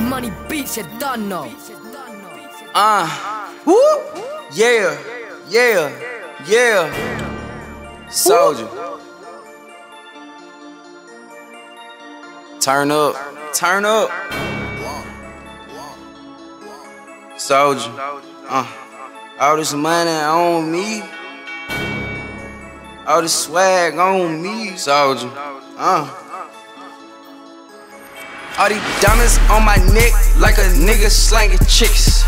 Money beats, you done know. Uh, woo, yeah, yeah, yeah. Soulja. Turn up, turn up. Soulja. Uh, all this money on me. All this swag on me. Soulja. Uh. All these diamonds on my neck like a nigga slanging chicks.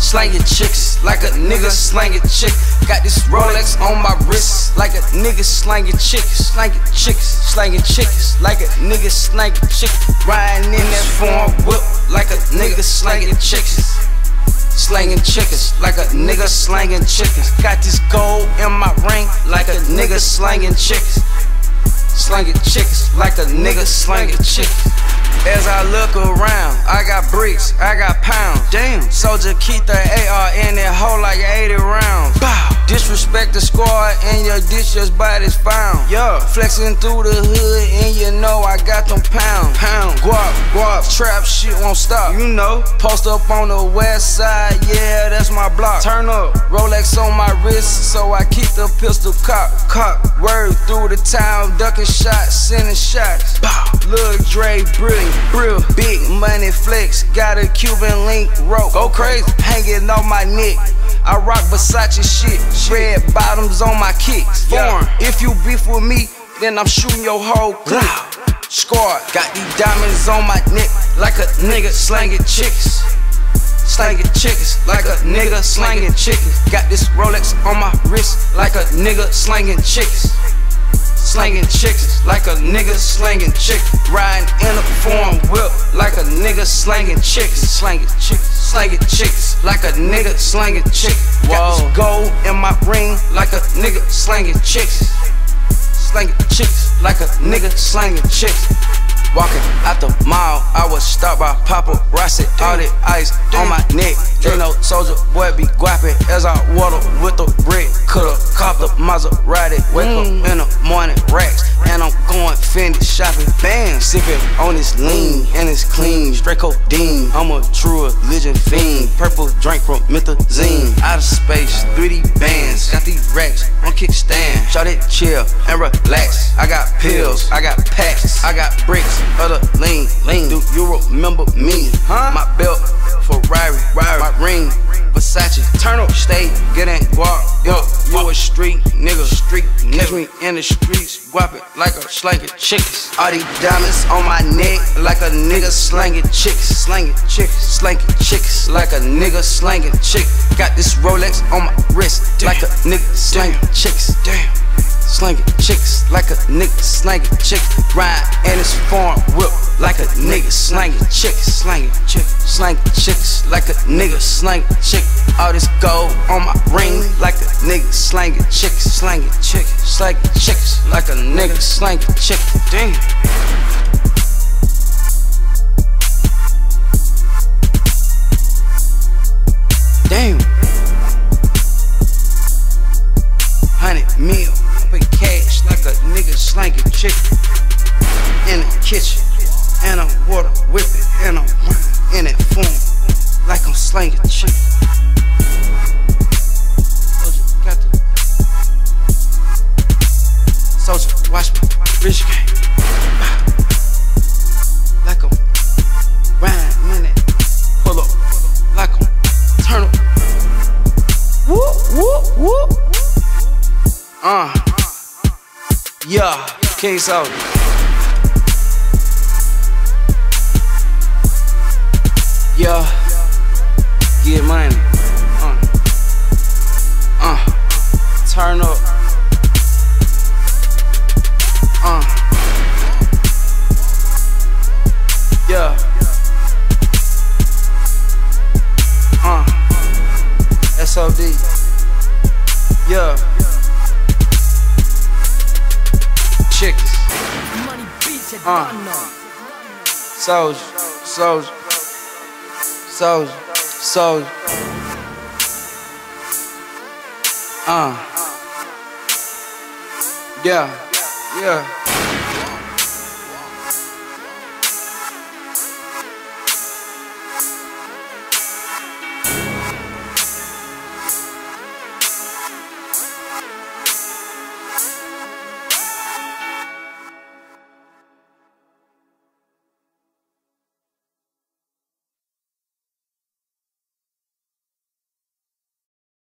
Slanging chicks like a nigga slanging chick. Got this Rolex on my wrist like a nigga slanging chicks. Slanging chicks, slanging chicks like a nigga slanging chicks. Riding in that foreign whip like a nigga slanging chicks. Slanging chickens like a nigga slanging chickens. Got this gold in my ring like a nigga slanging chickens. Slanging chickens like a nigga slanging chickens. As I look around, I got bricks, I got pounds. Damn, Soulja keep the AR in that hole like 80 rounds. Bow. Disrespect the squad and your ditch just body's found. Yeah, flexing through the hood and you know I got them pounds. Pound, guap, guap, trap shit won't stop. You know, post up on the west side, yeah, that's my block. Turn up, Rolex on my wrist, so I keep the pistol cock, cock. Word through the town, ducking shots, sending shots. Bow. Look, Dre, brilliant real big money flex. Got a Cuban link rope. Go crazy, hanging on my neck. I rock Versace shit. Red bottoms on my kicks. Foreign. If you beef with me, then I'm shooting your whole clip. Squad, got these diamonds on my neck like a nigga slanging chicks. Slanging chickens like a nigga slanging chickens. Got this Rolex on my wrist like a nigga slanging chickens. Slanging chicks like a nigga slanging chick. Riding in a foreign whip like a nigga slanging chicks. Slanging chicks, slanging chicks like a nigga slanging chick. Got this gold in my ring like a nigga slanging chicks. Slanging chicks like a nigga slanging chicks. Walking out the mall, I was stopped by paparazzi. All the ice on my neck. They know Soulja Boy be guapping as I water with the brick. Coulda copped a Maserati. Wake up mm. in the morning racks. And I'm going Fendi shopping. Bam, sipping on this lean mm. and it's clean. Straight codeine. I'm a true religion fiend. Purple drink from Methazine. Mm. Out of space, 3D bands. Got these racks on kickstand. Shot it chill and relax. I got pills, I got packs, I got bricks other lean, lean. Do you remember me? Huh? My belt, Ferrari, Rari. my ring, Versace. Turn up, stay, get in, guap. Yo, you a street nigga, street nigga. Catch me in the streets, guap it like a slanging chickens. All these diamonds on my neck, like a nigga slanging chicks, slanging chicks, slanging chicks, like a nigga slanging chick. Got this Rolex on my wrist, Damn. like a nigga slanging chicks. Damn slanging chicks like a nigga slanging chicks. Ride and it's foreign whip like a nigga slanging chicks, slanging chicks, slanging chicks like a nigga slanging chick. All this gold on my ring like a nigga slanging chicks, slanging chicks, slanging chicks like a nigga slanging chick. Damn. Damn. Hundred mil cash like a nigga slanging chicken in the kitchen. King Soulja. Yeah, get money. Uh, uh, turn up. Uh, yeah. Uh, SOD. Yeah. Chickens. Uh. Soulja, Soulja, Soulja, Soulja. Uh. Yeah, yeah.